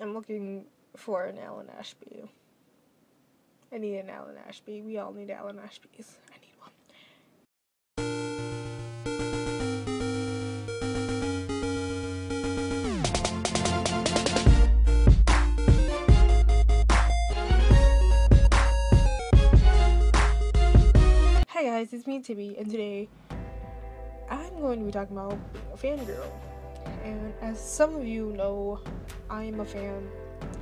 I'm looking for an Alan Ashby. I need an Alan Ashby. We all need Alan Ashbys. I need one. Hi guys, it's me Tibby, and today I'm going to be talking about fangirl. And as some of you know, I am a fan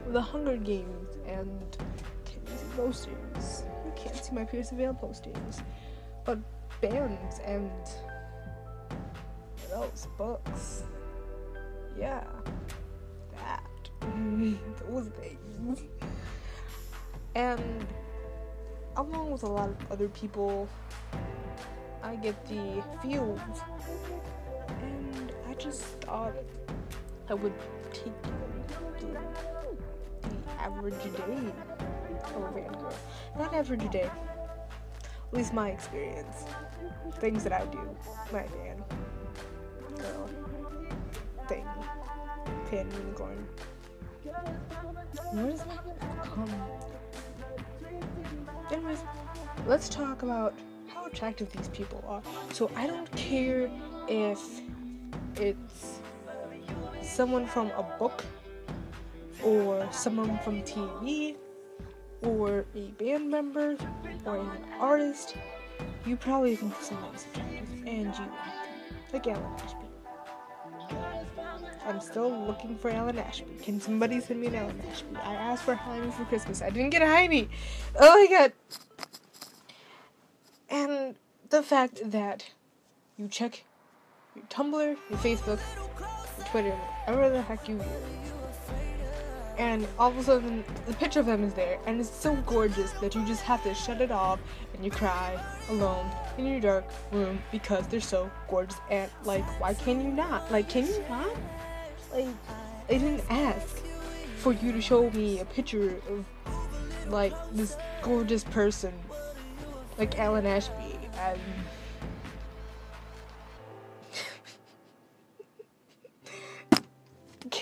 of the Hunger Games and posters. You can't see my Pierce Veil posters, but bands and what else? Books. Yeah, that. Those things. And along with a lot of other people, I get the feels. Just thought I would take the, the average day of a fangirl. Not average day. At least my experience. Things that I do. My fan. Girl. Thing. Fan unicorn. Where does that come? Anyways, let's talk about how attractive these people are. So I don't care if it's someone from a book or someone from TV or a band member or an artist. You probably think someone's attractive and you like Alan Ashby. I'm still looking for Alan Ashby. Can somebody send me an Alan Ashby? I asked for Jaime for Christmas. I didn't get a Jaime. Oh my god. And the fact that you check your Tumblr, your Facebook, your Twitter, whatever the heck you use, and all of a sudden the picture of them is there, and it's so gorgeous that you just have to shut it off and you cry alone in your dark room because they're so gorgeous. And like, why can you not? Like, can you not? Like, I didn't ask for you to show me a picture of like this gorgeous person, like Alan Ashby, and.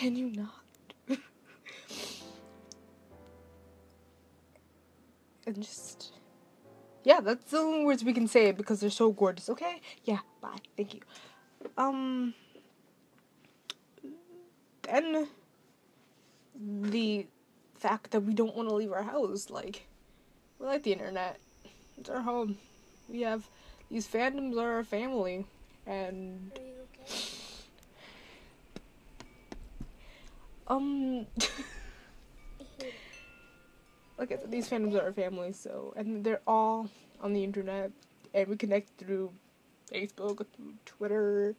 Can you not? and just. Yeah, that's the only words we can say because they're so gorgeous, okay? Yeah, bye. Thank you. Um. Then. The fact that we don't want to leave our house. Like, we like the internet. It's our home. We have. These fandoms are our family. And. Um. like I said, these fandoms are our family, so and they're all on the internet, and we connect through Facebook, through Twitter,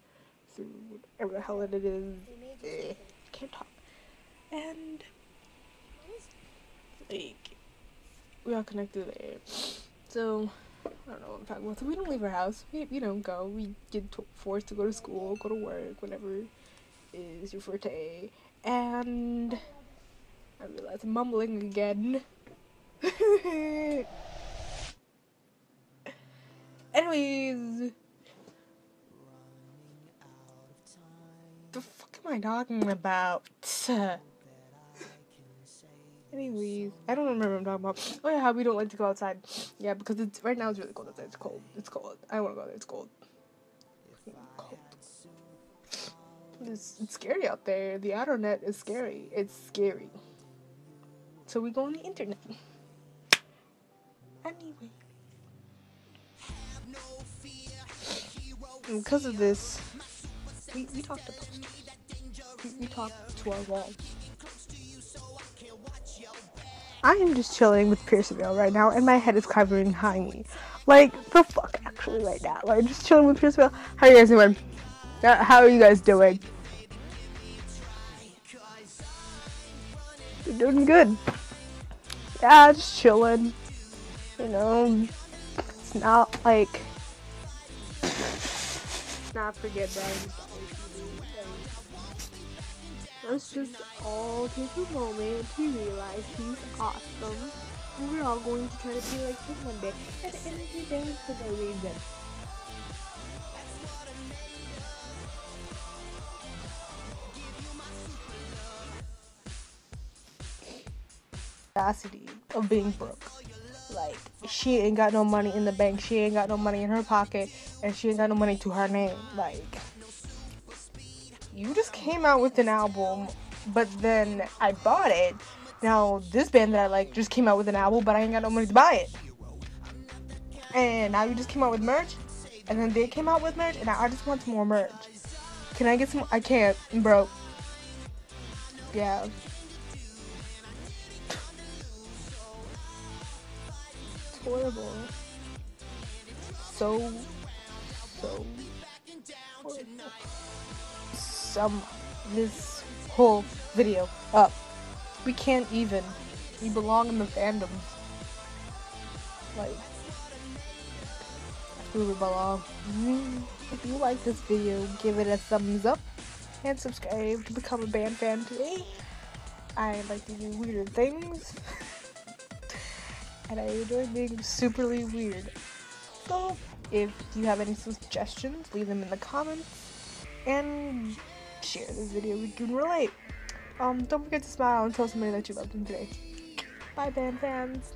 through whatever the hell it is. Eh, can't talk. And like we all connected there. So I don't know what I'm talking about. So we don't leave our house. We we don't go. We get forced to go to school, go to work, whatever is your forte. And I realize I'm mumbling again. Anyways, the fuck am I talking about? Anyways, I don't remember what I'm talking about. Oh yeah, how we don't like to go outside. Yeah, because it's right now it's really cold outside. It's cold. It's cold. I don't want to go there. It's cold. Cold. It's, it's scary out there. The internet is scary. It's scary. So we go on the internet. Anyway. And because of this, we, we talk to. We, we talk to our walls. I am just chilling with Pierce the Veil right now, and my head is covering behind me. Like, the fuck, actually, right now. Like, just chilling with Pierce the Veil. How are you guys doing? Uh, how are you guys doing? You're doing good. Yeah, just chilling. You know, it's not like. Not forget that. Let's just all take a moment to realize he's awesome. We're all going to try to be like him one day. At the end of the day, for no reason. Audacity of being broke. Like she ain't got no money in the bank, she ain't got no money in her pocket, and she ain't got no money to her name. Like you just came out with an album, but then I bought it. Now this band that I like just came out with an album, but I ain't got no money to buy it. And now you just came out with merch, and then they came out with merch, and I just want some more merch. Can I get some? I can't, broke. Yeah. Horrible. So, so horrible. Sum this whole video up. We can't even. We belong in the fandoms. Like, we belong. Mm-hmm. If you like this video, give it a thumbs up and subscribe to become a band fan today. I like to do weird things. and I enjoy being superly weird. So, if you have any suggestions, leave them in the comments. And share this video we can relate. Um, don't forget to smile and tell somebody that you love them today. Bye, band fans.